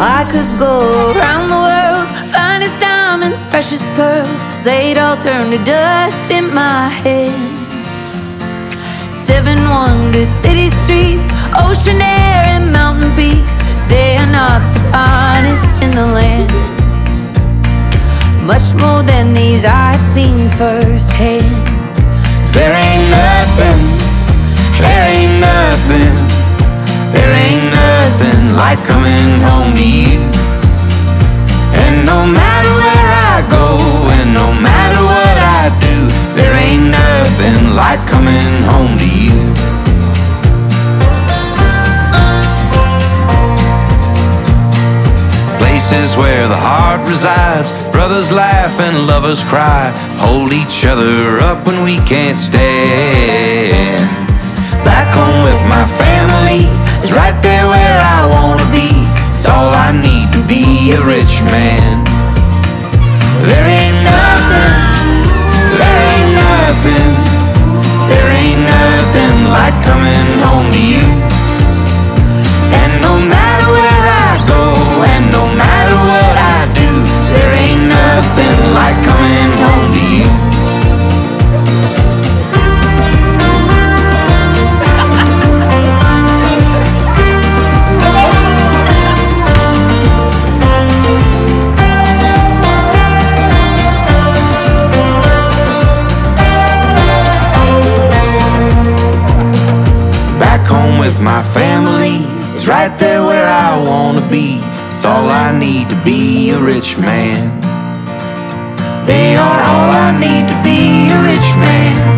I could go around the world, finest diamonds, precious pearls, they'd all turn to dust in my head. Seven wonders, city streets, ocean air, and mountain peaks, they are not the finest in the land. Much more than these I've seen firsthand. There ain't nothing, there ain't nothing, there ain't nothing like coming home to you. And no matter where I go, and no matter what I do, there ain't nothing like coming home to you. Places where the heart resides, brothers laugh and lovers cry, hold each other up when we can't stand. Back home with my family is right there man. My family is right there where I wanna be. It's all I need to be a rich man. They are all I need to be a rich man.